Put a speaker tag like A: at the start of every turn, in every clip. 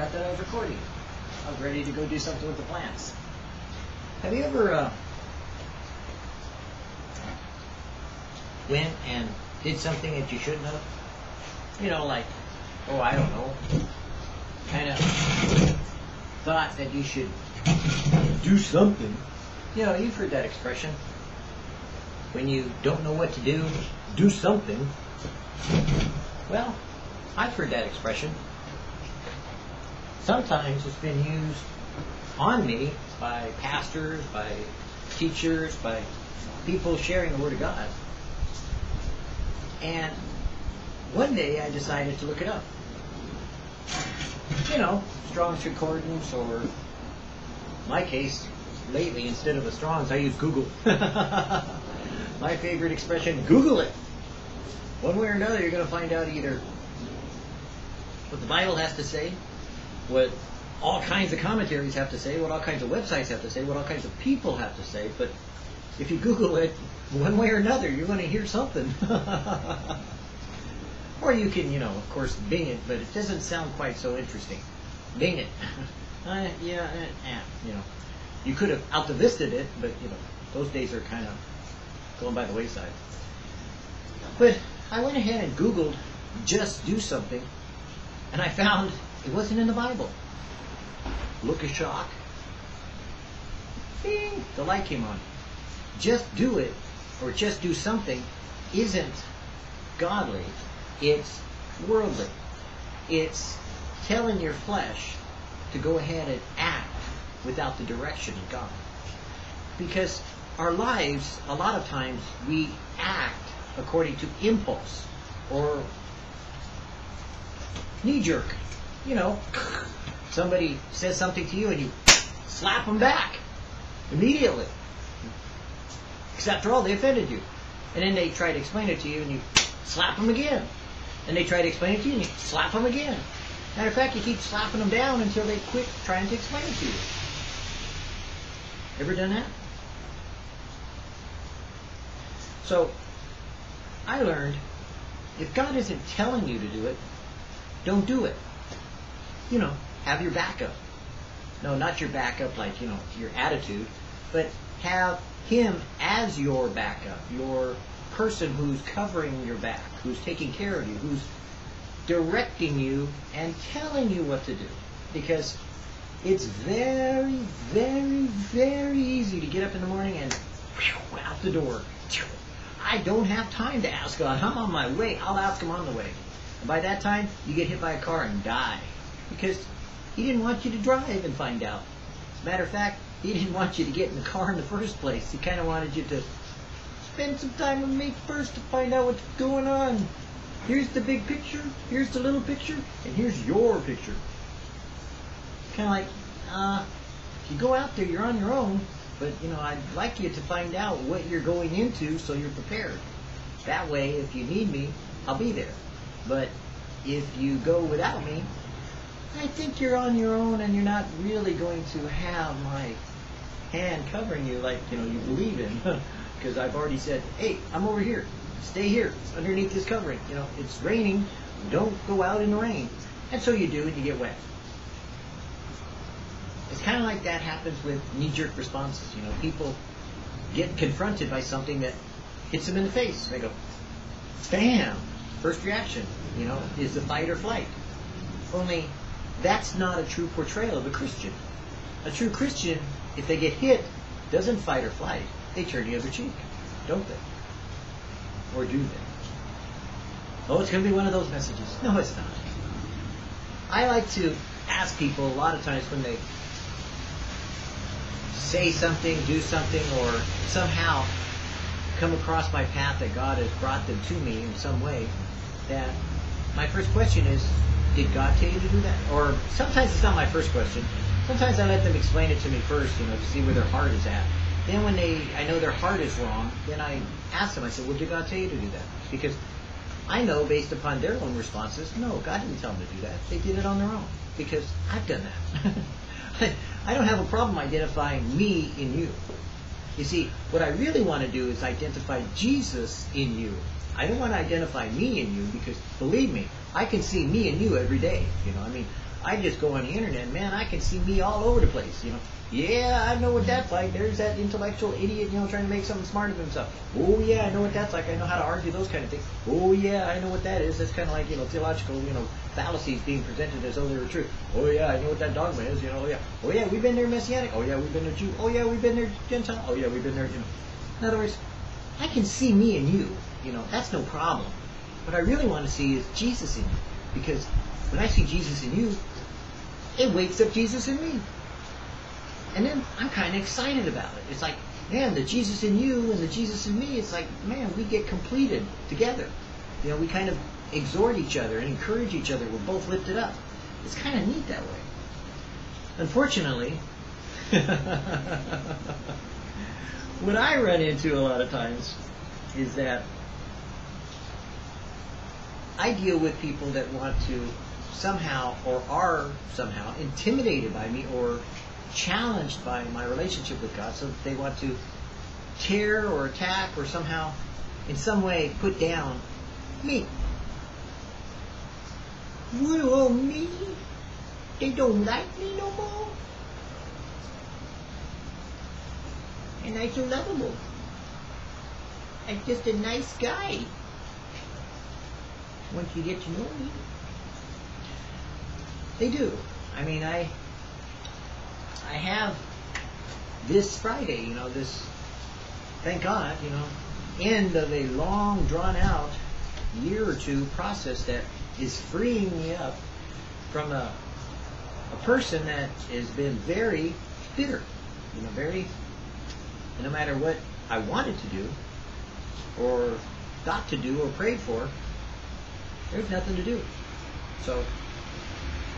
A: forgot that I was recording. I was ready to go do something with the plants. Have you ever uh, went and did something that you shouldn't have? You know, like, oh, I don't know, kind of thought that you should do something. You know, you've heard that expression. When you don't know what to do, do something. Well, I've heard that expression. Sometimes it's been used on me by pastors, by teachers, by people sharing the Word of God. And one day I decided to look it up. You know, Strong's Concordance, or my case, lately, instead of a Strong's, I use Google. my favorite expression, Google it. One way or another, you're going to find out either what the Bible has to say, what all kinds of commentaries have to say, what all kinds of websites have to say, what all kinds of people have to say. But if you Google it, one way or another, you're going to hear something. or you can, you know, of course, Bing it, but it doesn't sound quite so interesting. Bing it. uh, yeah, uh, you know. You could have AltaVista'd it, but, you know, those days are kind of going by the wayside. But I went ahead and Googled just do something, and I found it wasn't in the Bible. Look of shock. Bing! The light came on. Just do it, or just do something, isn't godly. It's worldly. It's telling your flesh to go ahead and act without the direction of God. Because our lives, a lot of times, we act according to impulse or knee jerk. You know, somebody says something to you and you slap them back immediately. Because after all, they offended you. And then they try to explain it to you and you slap them again. And they try to explain it to you and you slap them again. Matter of fact, you keep slapping them down until they quit trying to explain it to you. Ever done that? So, I learned if God isn't telling you to do it, don't do it. You know, have your backup. No, not your backup like, you know, your attitude, but have Him as your backup, your person who's covering your back, who's taking care of you, who's directing you and telling you what to do. Because it's very, very, very easy to get up in the morning and out the door. I don't have time to ask God. I'm on my way. I'll ask Him on the way. And by that time, you get hit by a car and die. Because He didn't want you to drive and find out. As a matter of fact, He didn't want you to get in the car in the first place. He kind of wanted you to spend some time with me first to find out what's going on. Here's the big picture, here's the little picture, and here's your picture. Kind of like, uh, if you go out there, you're on your own, but you know, I'd like you to find out what you're going into so you're prepared. That way, if you need me, I'll be there. But if you go without me, I think you're on your own and you're not really going to have my hand covering you like you know you believe in. Because I've already said, hey, I'm over here. Stay here It's underneath this covering. You know, it's raining. Don't go out in the rain. And so you do, and you get wet. It's kind of like that happens with knee-jerk responses. You know, people get confronted by something that hits them in the face. They go, bam! First reaction, you know, is the fight or flight. Only that's not a true portrayal of a Christian. A true Christian, if they get hit, doesn't fight or flight. They turn the other cheek, don't they? Or do they? Oh, it's going to be one of those messages. No, it's not. I like to ask people a lot of times when they say something, do something, or somehow come across my path that God has brought them to me in some way, that my first question is, did God tell you to do that? Or sometimes it's not my first question. Sometimes I let them explain it to me first, you know, to see where their heart is at. Then when they, I know their heart is wrong, then I ask them, I said, well, did God tell you to do that? Because I know based upon their own responses, no, God didn't tell them to do that. They did it on their own because I've done that. I don't have a problem identifying me in you. You see, what I really want to do is identify Jesus in you. I don't want to identify me and you because, believe me, I can see me and you every day. You know, I mean, I just go on the internet, man, I can see me all over the place, you know. Yeah, I know what that's like. There's that intellectual idiot, you know, trying to make something smart of himself. Oh yeah, I know what that's like. I know how to argue those kind of things. Oh yeah, I know what that is. That's kind of like you know theological, you know, fallacies being presented as though they were true. Oh yeah, I know what that dogma is. You know, oh yeah, oh yeah, we've been there messianic. Oh yeah, we've been there Jew. Oh yeah, we've been there Gentile. Oh yeah, we've been there. You know, in other words, I can see me and you. You know, that's no problem. What I really want to see is Jesus in you, because when I see Jesus in you, it wakes up Jesus in me. And then I'm kind of excited about it. It's like, man, the Jesus in you and the Jesus in me, it's like, man, we get completed together. You know, we kind of exhort each other and encourage each other. We're both lifted up. It's kind of neat that way. Unfortunately, what I run into a lot of times is that I deal with people that want to somehow or are somehow intimidated by me or challenged by my relationship with God, so they want to tear or attack or somehow in some way put down me. Well, oh, me? They don't like me no more? And I so lovable. I'm just a nice guy. Once you get to know me. They do. I mean, I I have this Friday, you know, this, thank God, you know, end of a long, drawn out year or two process that is freeing me up from a, a person that has been very bitter, you know, very, no matter what I wanted to do or thought to do or prayed for, there's nothing to do. So,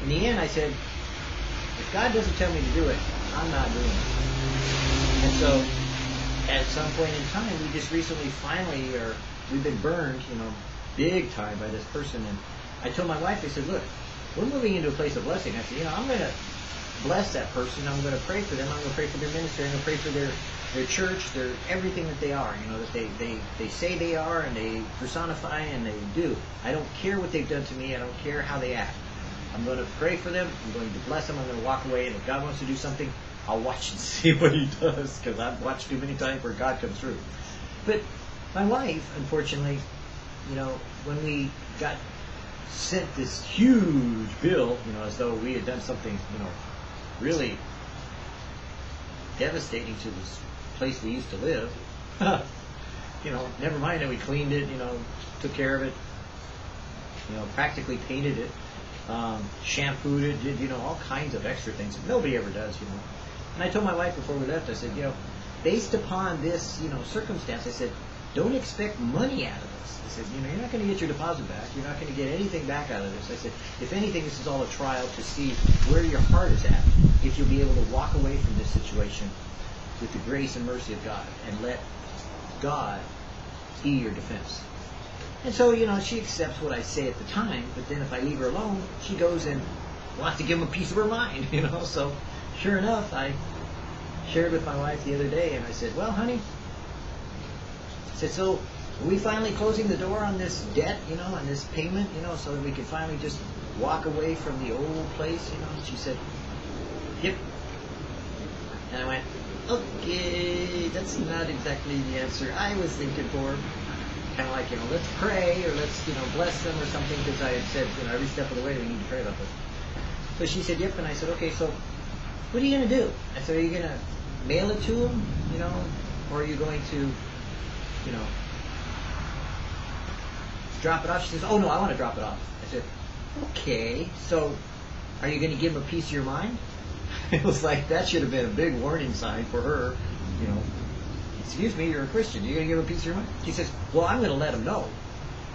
A: in the end, I said, if God doesn't tell me to do it, I'm not doing it. And so, at some point in time, we just recently finally are, we've been burned, you know, big time by this person. And I told my wife, I said, look, we're moving into a place of blessing. I said, you know, I'm going to bless that person. I'm going to pray for them. I'm going to pray for their ministry. I'm going to pray for their, their church, their everything that they are, you know, that they, they, they say they are and they personify and they do. I don't care what they've done to me. I don't care how they act. I'm going to pray for them. I'm going to bless them. I'm going to walk away. And if God wants to do something, I'll watch and see what He does because I've watched too many times where God comes through. But my wife, unfortunately, you know, when we got sent this huge bill, you know, as though we had done something, you know, really devastating to this place we used to live. you know, never mind that we cleaned it, you know, took care of it, you know, practically painted it um, shampooed it, did you know all kinds of extra things that nobody ever does, you know. And I told my wife before we left, I said, you know, based upon this, you know, circumstance, I said, don't expect money out of this. I said, you know, you're not going to get your deposit back. You're not going to get anything back out of this. I said, if anything, this is all a trial to see where your heart is at. If you'll be able to walk away from this situation with the grace and mercy of God and let God be your defense. And so, you know, she accepts what I say at the time, but then if I leave her alone, she goes and wants to give him a piece of her mind, you know. So, sure enough, I shared with my wife the other day, and I said, well, honey, I said, so are we finally closing the door on this debt, you know, on this payment, you know, so that we can finally just walk away from the old place, you know? And she said, yep. And I went, okay, that's not exactly the answer I was thinking for kind of like, you know, let's pray or let's, you know, bless them or something because I had said, you know, every step of the way we need to pray about this. So she said, yep. And I said, okay, so what are you going to do? I said, are you going to mail it to them, you know, or are you going to, you know, drop it off? She says, oh, no, I want to drop it off. I said, okay, so are you going to give them a piece of your mind? it was like, that should have been a big warning sign for her, you know, excuse me, you're a Christian. You're to give a piece of your mind? She says, well, I'm going to let him know.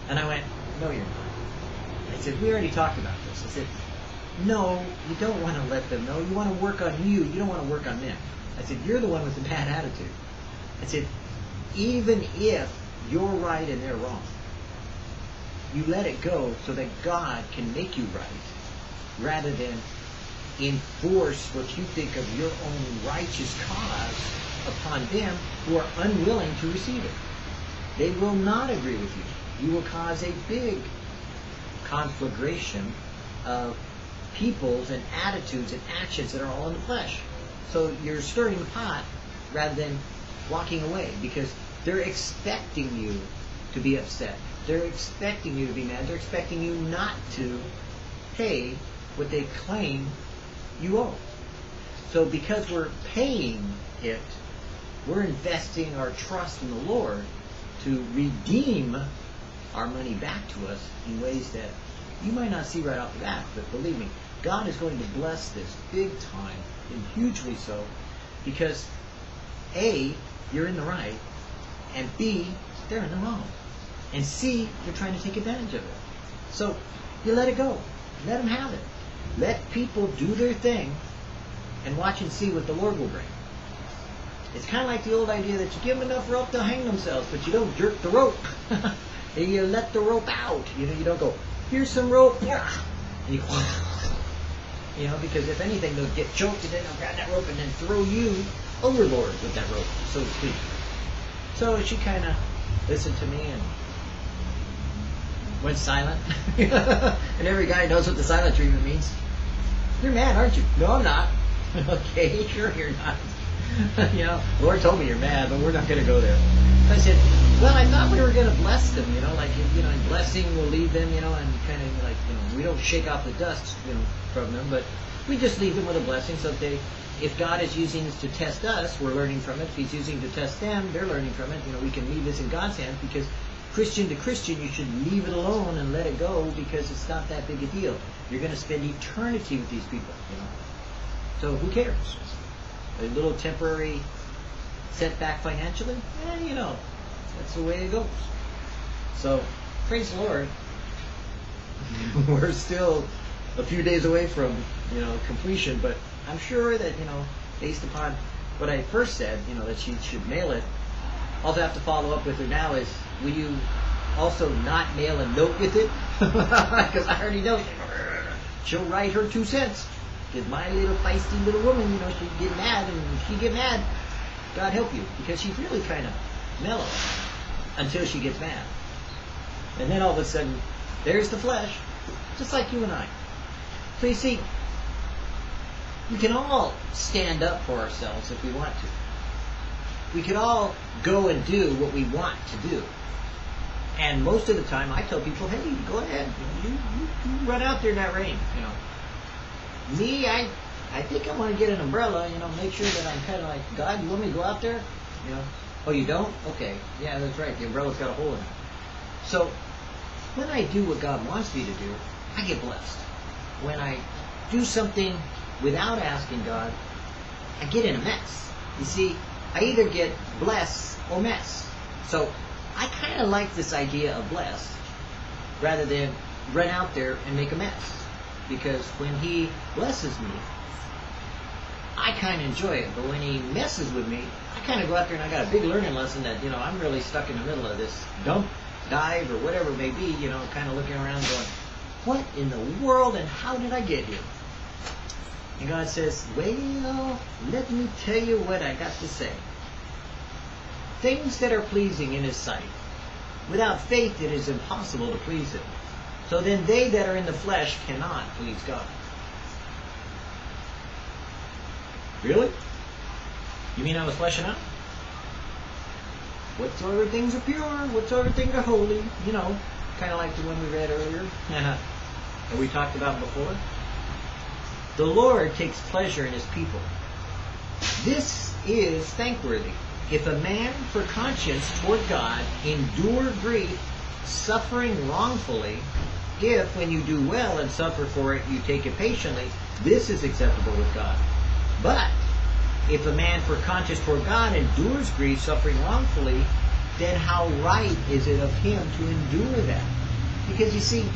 A: And I went, no, you're not. I said, we already talked about this. I said, no, you don't want to let them know. You want to work on you. You don't want to work on them. I said, you're the one with the bad attitude. I said, even if you're right and they're wrong, you let it go so that God can make you right rather than enforce what you think of your own righteous cause upon them who are unwilling to receive it. They will not agree with you. You will cause a big conflagration of peoples and attitudes and actions that are all in the flesh. So you're stirring the pot rather than walking away because they're expecting you to be upset. They're expecting you to be mad. They're expecting you not to pay what they claim you owe. So because we're paying it, we're investing our trust in the Lord to redeem our money back to us in ways that you might not see right off the bat, but believe me, God is going to bless this big time and hugely so because A, you're in the right, and B, they're in the wrong. And C, you're trying to take advantage of it. So you let it go. Let them have it. Let people do their thing and watch and see what the Lord will bring. It's kind of like the old idea that you give them enough rope, they'll hang themselves, but you don't jerk the rope. you let the rope out. You know, you don't go, here's some rope, and you, you know, because if anything, they'll get choked and then they'll grab that rope and then throw you overboard with that rope, so to speak. So she kind of listened to me and went silent. and every guy knows what the silent treatment means. You're mad, aren't you? No, I'm not. okay, sure you're not. you know, Lord told me you're mad, but we're not going to go there. I said, well, I thought we were going to bless them, you know, like, you know, and blessing will lead them, you know, and kind of like, you know, we don't shake off the dust, you know, from them, but we just leave them with a blessing so that they, if God is using this to test us, we're learning from it. If He's using to test them, they're learning from it. You know, we can leave this in God's hands because Christian to Christian, you should leave it alone and let it go because it's not that big a deal. You're going to spend eternity with these people, you know. So who cares? A little temporary setback financially? Eh, you know, that's the way it goes. So, praise the Lord. We're still a few days away from, you know, completion, but I'm sure that, you know, based upon what I first said, you know, that she should mail it, all I have to follow up with her now is, will you also not mail a note with it? Because I already know she'll write her two cents. Because my little feisty little woman, you know, she'd get mad, and if she get mad, God help you, because she's really kind of mellow until she gets mad. And then all of a sudden, there's the flesh, just like you and I. So you see, we can all stand up for ourselves if we want to. We can all go and do what we want to do. And most of the time, I tell people, hey, go ahead. You, you, you run out there in that rain, you know. Me, I, I think I want to get an umbrella, you know, make sure that I'm kind of like, God, you want me to go out there? You know, oh, you don't? Okay. Yeah, that's right. The umbrella's got a hole in it. So, when I do what God wants me to do, I get blessed. When I do something without asking God, I get in a mess. You see, I either get blessed or mess. So, I kind of like this idea of blessed rather than run out there and make a mess. Because when he blesses me, I kind of enjoy it. But when he messes with me, I kind of go out there and I got a big learning lesson that, you know, I'm really stuck in the middle of this dump, dive, or whatever it may be, you know, kind of looking around going, what in the world and how did I get here? And God says, well, let me tell you what I got to say. Things that are pleasing in his sight. Without faith it is impossible to please him. So then they that are in the flesh cannot please God. Really? You mean I was fleshing out? Whatsoever things are pure, whatsoever things are holy, you know, kind of like the one we read earlier, that we talked about before. The Lord takes pleasure in his people. This is thankworthy. If a man for conscience toward God endure grief, suffering wrongfully, if when you do well and suffer for it, you take it patiently, this is acceptable with God. But if a man for conscience toward God endures grief, suffering wrongfully, then how right is it of him to endure that? Because you see,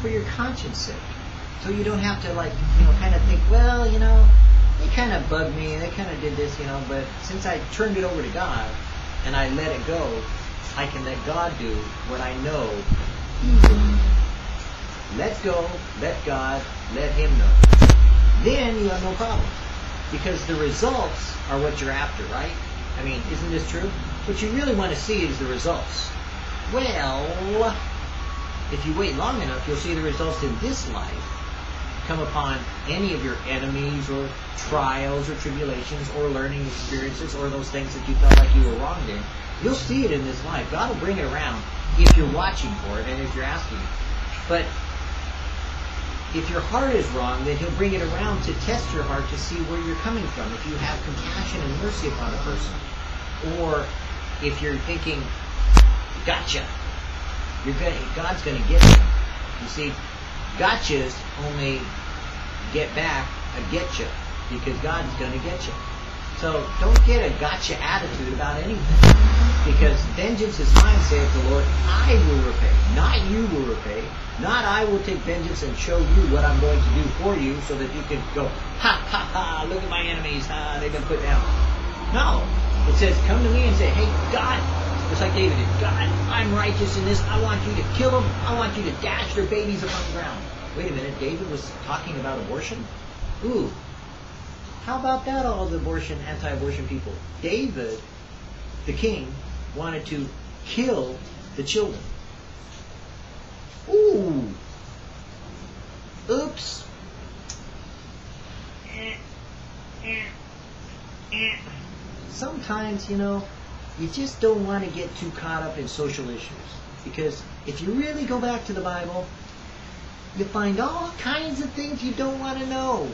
A: for your conscience sake. So you don't have to like, you know, kind of think, well, you know, they kind of bugged me, they kind of did this, you know, but since I turned it over to God and I let it go, I can let God do what I know mm-hmm. Let's go, let God, let Him know. Then you have no problem. Because the results are what you're after, right? I mean, isn't this true? What you really want to see is the results. Well, if you wait long enough, you'll see the results in this life come upon any of your enemies or trials or tribulations or learning experiences or those things that you felt like you were wronged in, you'll see it in this life. God will bring it around if you're watching for it and if you're asking. But if your heart is wrong, then he'll bring it around to test your heart to see where you're coming from. If you have compassion and mercy upon a person, or if you're thinking, "Gotcha," you're gonna, God's going to get you. You see, gotchas only get back a getcha because God's going to get you. So don't get a gotcha attitude about anything. Because vengeance is mine, saith the Lord. I will repay. Not you will repay. Not I will take vengeance and show you what I'm going to do for you so that you can go, ha ha ha, look at my enemies, ha, they've been put down. No. It says, come to me and say, hey, God, just like David did, God, I'm righteous in this. I want you to kill them. I want you to dash their babies upon the ground. Wait a minute, David was talking about abortion? Ooh, how about that, all the abortion, anti-abortion people? David, the king, wanted to kill the children. Ooh. Oops. Sometimes, you know, you just don't want to get too caught up in social issues. Because if you really go back to the Bible, you find all kinds of things you don't want to know.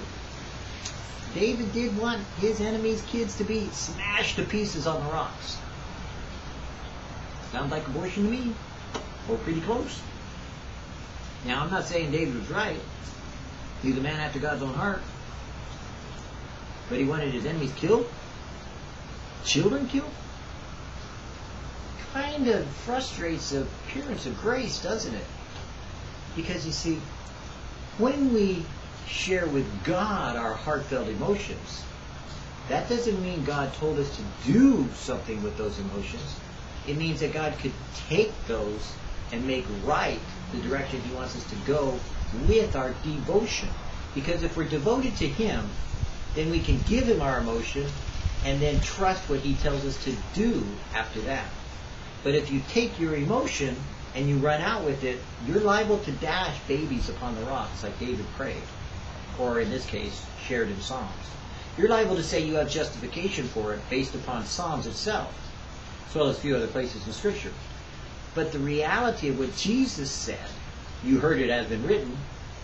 A: David did want his enemies' kids to be smashed to pieces on the rocks. Sounds like abortion to me. Or pretty close. Now, I'm not saying David was right. He's a man after God's own heart. But he wanted his enemies killed? Children killed? Kind of frustrates the appearance of grace, doesn't it? Because you see, when we share with God our heartfelt emotions, that doesn't mean God told us to do something with those emotions. It means that God could take those and make right the direction He wants us to go with our devotion. Because if we're devoted to Him, then we can give Him our emotion and then trust what He tells us to do after that. But if you take your emotion and you run out with it, you're liable to dash babies upon the rocks like David prayed or in this case, shared in Psalms. You're liable to say you have justification for it based upon Psalms itself, as well as a few other places in Scripture. But the reality of what Jesus said, you heard it has been written,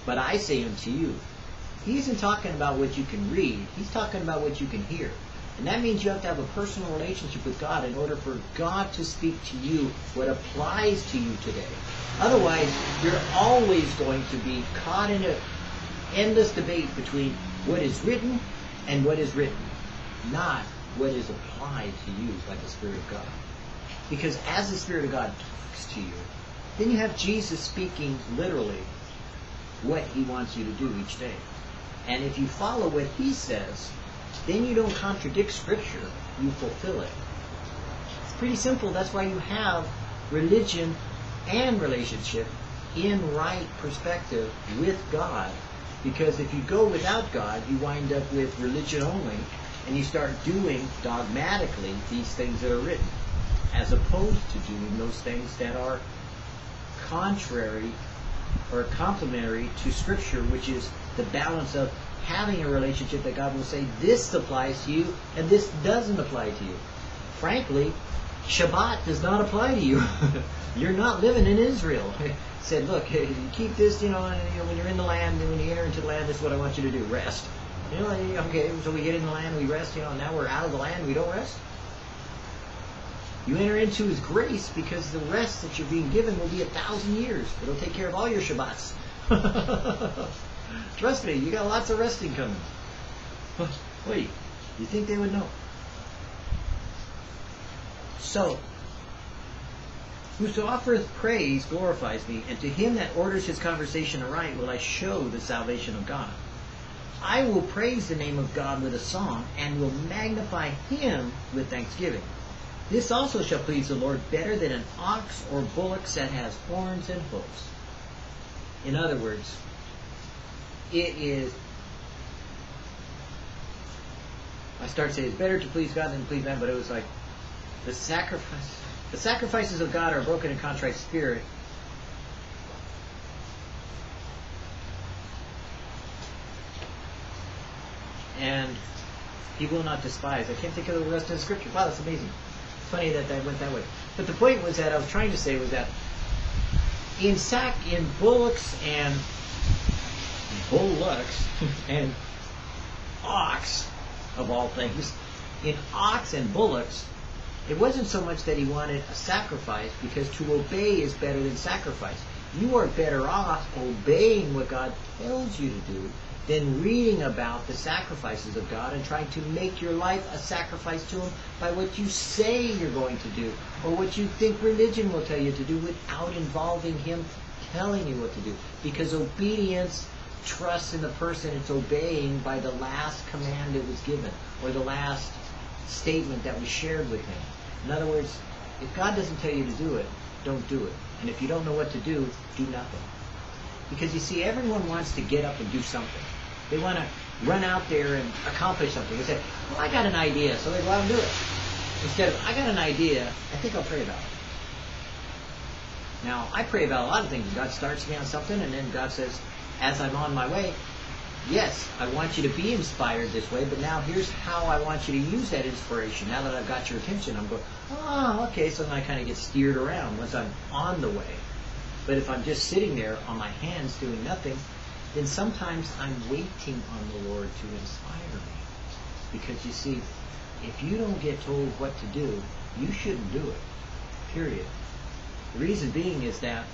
A: but I say unto you, he isn't talking about what you can read, he's talking about what you can hear. And that means you have to have a personal relationship with God in order for God to speak to you what applies to you today. Otherwise, you're always going to be caught in an endless debate between what is written and what is written, not what is applied to you by the Spirit of God. Because as the Spirit of God talks to you, then you have Jesus speaking literally what he wants you to do each day. And if you follow what he says, then you don't contradict Scripture, you fulfill it. It's pretty simple. That's why you have religion and relationship in right perspective with God because if you go without God, you wind up with religion only, and you start doing dogmatically these things that are written, as opposed to doing those things that are contrary or complementary to Scripture, which is the balance of having a relationship that God will say, this applies to you, and this doesn't apply to you. Frankly, Shabbat does not apply to you. You're not living in Israel said, look, keep this, you know, when you're in the land, and when you enter into the land, this is what I want you to do, rest. You know, okay, so we get in the land, we rest, you know, now we're out of the land, we don't rest. You enter into His grace because the rest that you're being given will be a thousand years. It'll take care of all your Shabbats. Trust me, you got lots of resting coming. Wait, you think they would know? So, Whoso offereth praise glorifies me, and to him that orders his conversation aright will I show the salvation of God. I will praise the name of God with a song, and will magnify him with thanksgiving. This also shall please the Lord better than an ox or bullock that has horns and hoofs. In other words, it is I start to say it's better to please God than to please man, but it was like the sacrifice the sacrifices of God are broken and contrite spirit. and he will not despise. I can't think of the rest of the scripture. Wow, that's amazing. Funny that I went that way. But the point was that I was trying to say was that in sack in bullocks and bullocks and ox of all things, in ox and bullocks, it wasn't so much that he wanted a sacrifice because to obey is better than sacrifice. You are better off obeying what God tells you to do than reading about the sacrifices of God and trying to make your life a sacrifice to Him by what you say you're going to do or what you think religion will tell you to do without involving Him telling you what to do. Because obedience trusts in the person it's obeying by the last command it was given or the last statement that was shared with Him. In other words, if God doesn't tell you to do it, don't do it. And if you don't know what to do, do nothing. Because you see, everyone wants to get up and do something. They want to run out there and accomplish something. They say, well, I got an idea, so they go out and do it. Instead of, I got an idea, I think I'll pray about it. Now, I pray about a lot of things. God starts me on something, and then God says, as I'm on my way, yes, I want you to be inspired this way, but now here's how I want you to use that inspiration. Now that I've got your attention, I'm going, oh, okay, so then I kind of get steered around once I'm on the way. But if I'm just sitting there on my hands doing nothing, then sometimes I'm waiting on the Lord to inspire me. Because you see, if you don't get told what to do, you shouldn't do it. Period. The reason being is that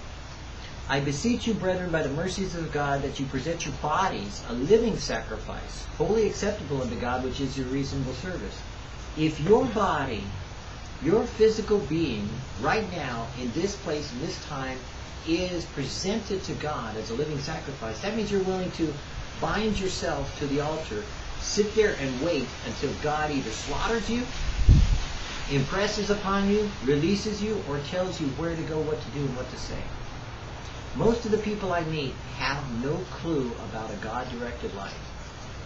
A: I beseech you, brethren, by the mercies of God, that you present your bodies a living sacrifice, wholly acceptable unto God, which is your reasonable service. If your body, your physical being, right now, in this place, in this time, is presented to God as a living sacrifice, that means you're willing to bind yourself to the altar, sit there and wait until God either slaughters you, impresses upon you, releases you, or tells you where to go, what to do, and what to say. Most of the people I meet have no clue about a God-directed life.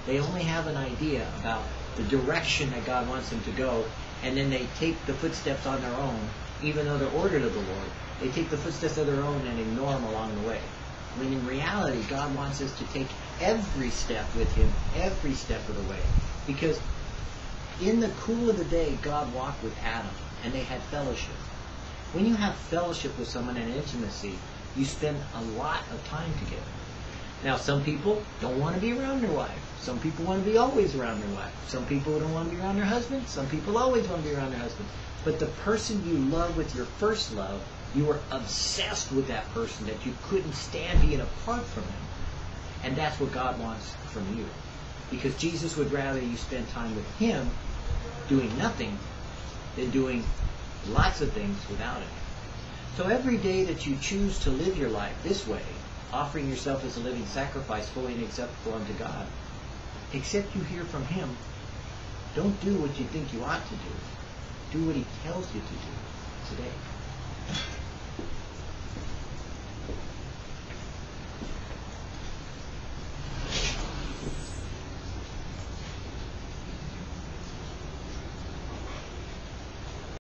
A: They only have an idea about the direction that God wants them to go, and then they take the footsteps on their own, even though they're ordered of the Lord. They take the footsteps of their own and ignore them along the way. When in reality, God wants us to take every step with Him, every step of the way. Because in the cool of the day, God walked with Adam, and they had fellowship. When you have fellowship with someone in intimacy, you spend a lot of time together. Now, some people don't want to be around their wife. Some people want to be always around their wife. Some people don't want to be around their husband. Some people always want to be around their husband. But the person you love with your first love, you are obsessed with that person that you couldn't stand being apart from him. And that's what God wants from you. Because Jesus would rather you spend time with him doing nothing than doing lots of things without him. So every day that you choose to live your life this way, offering yourself as a living sacrifice, holy and acceptable unto God, except you hear from Him, don't do what you think you ought to do. Do what He tells you to do today.